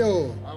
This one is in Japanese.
よ。